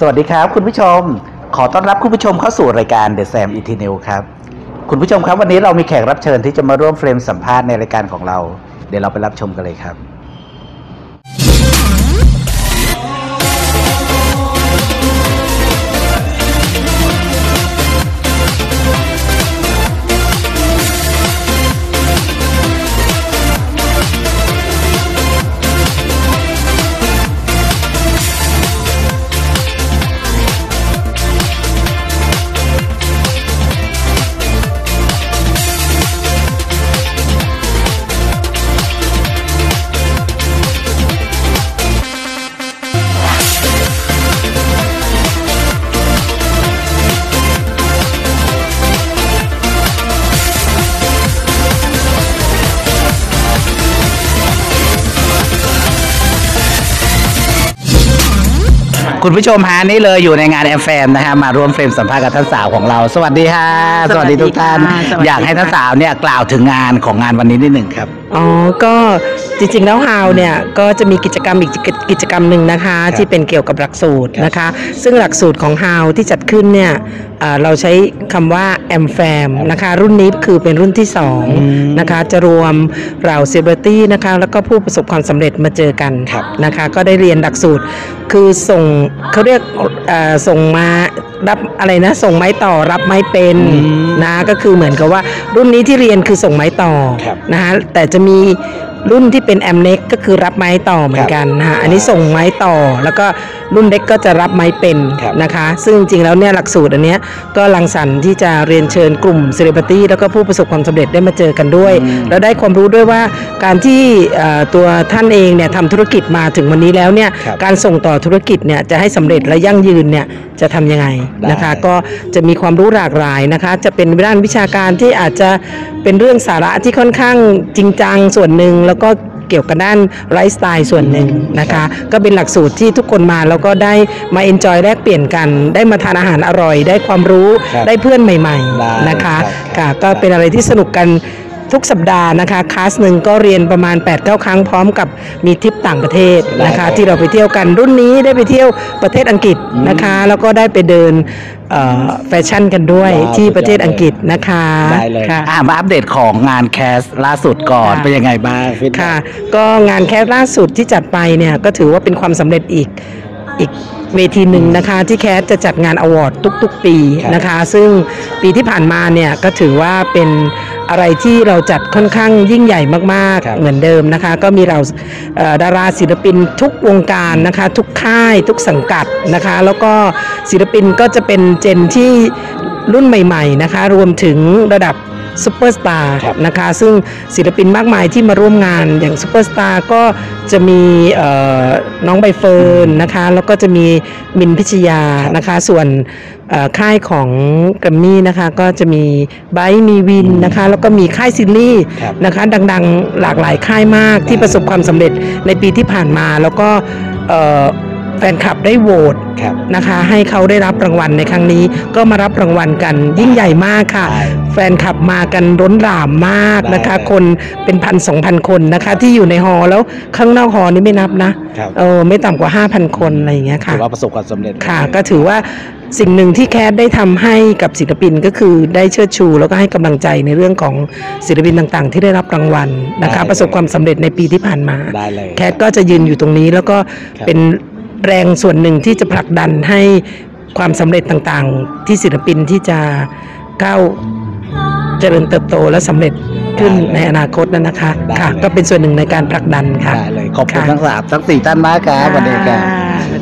สวัสดีครับคุณผู้ชม ขอต้อนรับคุณผู้ชมเข้าสู่รายการ The Sam e t i n e l ครับ คุณผู้ชมครับวันนี้เรามีแขกรับเชิญที่จะมาร่วมเฟรมสัมภาษณ์ในรายการของเรา เดี๋ยวเราไปรับชมกันเลยครับ คุณผู้ชมฮะนี่เลยอยู่ในงานแอมแฟมนะฮะมาร่วมเฟรมสัมภาษณ์กับท่านสาวของเรา สวัสดีค่ะ สวัสดีทุกท่านค่ะสวัสดีอยากให้ท่านสาวเนี่ยกล่าวถึงงานของงานวันนี้นิดหนึ่งครับ อ๋อ ก็จริงๆ แล้วฮาวเนี่ยก็จะมีกิจกรรมอีกกิจกรรมหนึ่งนะคะ ที่เป็นเกี่ยวกับหลักสูตรนะคะ ซึ่งหลักสูตรของฮาวที่จัดขึ้นเนี่ยเอ่อเราใช้คำว่า m f a m นะคะ รุ่นนี้คือเป็นรุ่นที่ม2นะคะจะรวมเราเซเบอร์ตี้นะคะแล้วก็ผู้ประสบความสำเร็จมาเจอกันครับ นะคะ ก็ได้เรียนหลักสูตรคือส่งเขาเรียกเอ่อส่งมารับอะไรนะ ส่งไม้ต่อรับไม้เป็นอืมนะก็คือเหมือนกับว่า รุ่นนี้ที่เรียนคือส่งไม้ต่อครับนะคะแต่จะมีรุ่นที่เป็นแอมเน็กก็คือรับไม้ต่อเหมือนกันนะคะอันนี้ส่งไม้ต่อแล้วก็ รุ่นเล็กก็จะรับไม้เป็นครับนะคะ ซึ่งจริงๆแล้วเนี่ยหลักสูตรอันเนี้ยก็รังสรรค์ที่จะเรียนเชิญกลุ่มเซเลบริตี้แล้วก็ผู้ประสบความสำเร็จได้มาเจอกันด้วยอืมแล้วได้ความรู้ด้วยว่าการที่เอ่อตัวท่านเองเนี่ยทำธุรกิจมาถึงวันนี้แล้วเนี่ยครับการส่งต่อธุรกิจเนี่ยจะให้สำเร็จและยั่งยืนเนี่ยจะทำยังไงนะคะได้ก็จะมีความรู้หลากหลายนะคะ จะเป็นด้านวิชาการที่อาจจะเป็นเรื่องสาระที่ค่อนข้างจริงจังส่วนหนึ่งแล้วก็ เกี่ยวกับด้านไลฟ์สไตล์ส่วนหนึ่งนะคะ ก็เป็นหลักสูตรที่ทุกคนมาแล้วก็ได้มาเอนจอยแลกเปลี่ยนกัน ได้มาทานอาหารอร่อย ได้ความรู้ครับได้เพื่อนใหม่ได้ๆนะคะครับค่ะก็เป็นอะไรที่สนุกกัน ทุกสัปดาห์นะคะคลาสหนึ่งก็เรียนประมาณ 8-9 ครั้งพร้อมกับมีทริปต่างประเทศนะได้ครัคะบที่เราไปเที่ยวกันรุ่นนี้ได้ไปเที่ยวประเทศอังกฤษนะคะ แล้วก็ได้ไปเดินเอ่อแฟชั่นกันด้วยว้าวที่สุดยอดประเทศอังกฤษนะคะได้เลยค่ะ อะมาอัปเดตของงานแคสล่าสุดก่อน ค่ะ เป็นยังไงบ้าง feedback ค่ะก็งานแคสล่าสุดที่จัดไปเนี่ยก็ถือว่าเป็นความสำเร็จอีกอีกเวทีหนึ่งนะคะ ที่แคสจะจัดงาน award ทุก ๆ ปีครับนะคะ ซึ่งปีที่ผ่านมาเนี่ยก็ถือว่าเป็น อะไรที่เราจัดค่อนข้างยิ่งใหญ่มากครับๆเหมือนเดิมนะคะ ก็มีเราเอ่อดาราศิลปินทุกวงการนะคะ ทุกค่ายทุกสังกัดนะคะ แล้วก็ศิลปินก็จะเป็น gen ที่รุ่นใหม่ ๆ นะคะ รวมถึงระดับ ซูเปอร์สตาร์ครับนะคะซึ่งศิลปินมากมายที่มาร่วมงานอย่างซูเปอร์สตาร์ก็จะมีเอ่อน้องใบเฟิร์นนะคะแล้วก็จะมีมินพิชยานะคะส่วนเอ่อค่ายของแกรมมี่นะคะก็จะมีไบร์ทมีวินนะคะแล้วก็มีค่ายซีรีส์ครับนะคะดังๆ หลากหลายค่ายมากที่ประสบความสำเร็จในปีที่ผ่านมาแล้วก็เอ่อ แฟนคลับได้โหวตครับนะคะ ให้เขาได้รับรางวัลในครั้งนี้ ก็มารับรางวัลกันยิ่งใหญ่มากค่ะได้แฟนคลับมากันล้นหลามมากนะคะได้คนเป็นพันสองพันคนนะคะ ที่อยู่ใน hall แล้วข้างนอกฮอลล์นี่ไม่นับนะครับเออไม่ต่ำกว่า 5,000 คนอะไรอย่างเงี้ยค่ะถือว่าประสบความสำเร็จค่ะ ก็ถือว่าสิ่งหนึ่งที่แคทได้ทำให้กับศิลปินก็คือได้เชิดชู แล้วก็ให้กำลังใจในเรื่องของศิลปินต่างๆ ที่ได้รับรางวัลนะคะ ประสบความสำเร็จในปีที่ผ่านมาได้เลยแคทก็จะยืนอยู่ตรงนี้แล้วก็ครับเป็น แรงส่วนหนึ่งที่จะผลักดันให้ความสำเร็จต่างๆ ที่ศิลปินที่จะก้าวเจริญเติบโตและสำเร็จขึ้นได้เลยในอนาคตนั้นนะคะได้ค่ะ เลย ก็เป็นส่วนหนึ่งในการผลักดันค่ะ ได้เลยขอบคุณค่ะ ทั้งสามทั้งสี่ท่านมากครับสวัสดีครับค่ะ